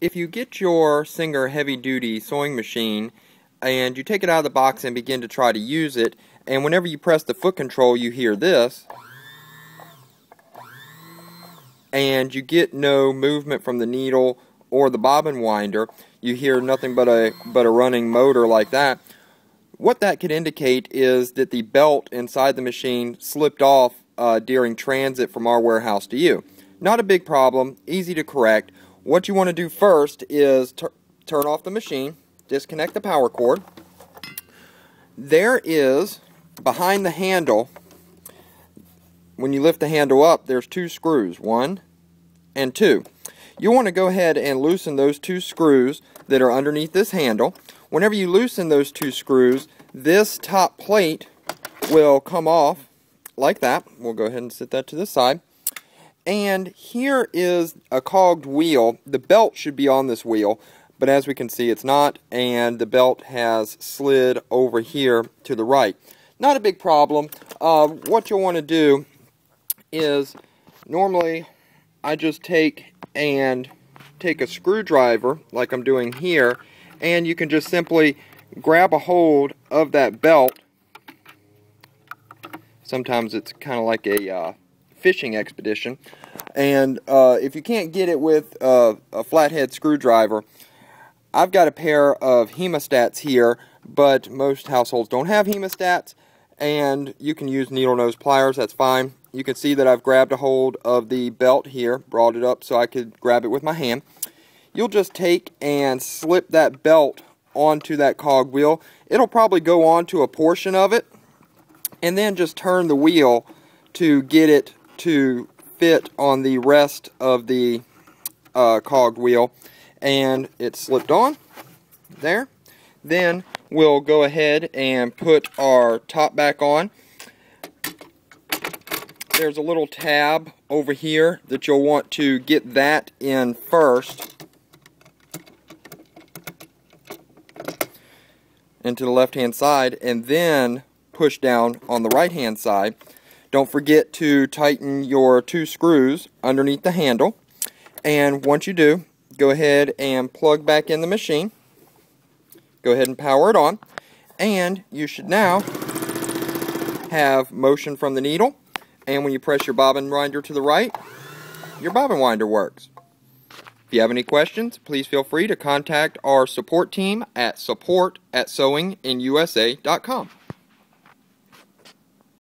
if you get your Singer heavy duty sewing machine and you take it out of the box and begin to try to use it, and whenever you press the foot control, you hear this, and you get no movement from the needle or the bobbin winder, you hear nothing but a but a running motor like that. What that could indicate is that the belt inside the machine slipped off uh, during transit from our warehouse to you. Not a big problem, easy to correct. What you want to do first is turn off the machine, disconnect the power cord. There is, behind the handle, when you lift the handle up, there's two screws, one and two. You want to go ahead and loosen those two screws that are underneath this handle. Whenever you loosen those two screws, this top plate will come off like that. We'll go ahead and set that to the side. And here is a cogged wheel. The belt should be on this wheel, but as we can see it's not, and the belt has slid over here to the right. Not a big problem. Uh, what you'll want to do is normally I just take and take a screwdriver like I'm doing here and you can just simply grab a hold of that belt sometimes it's kind of like a uh, fishing expedition and uh, if you can't get it with uh, a flathead screwdriver I've got a pair of hemostats here but most households don't have hemostats and you can use needle nose pliers that's fine you can see that I've grabbed a hold of the belt here, brought it up so I could grab it with my hand. You'll just take and slip that belt onto that cog wheel. It'll probably go onto a portion of it, and then just turn the wheel to get it to fit on the rest of the uh, cogged wheel. And it slipped on there. Then we'll go ahead and put our top back on there's a little tab over here that you'll want to get that in first into the left hand side and then push down on the right hand side. Don't forget to tighten your two screws underneath the handle and once you do go ahead and plug back in the machine. Go ahead and power it on and you should now have motion from the needle and when you press your bobbin winder to the right, your bobbin winder works. If you have any questions, please feel free to contact our support team at support at sewinginusa.com.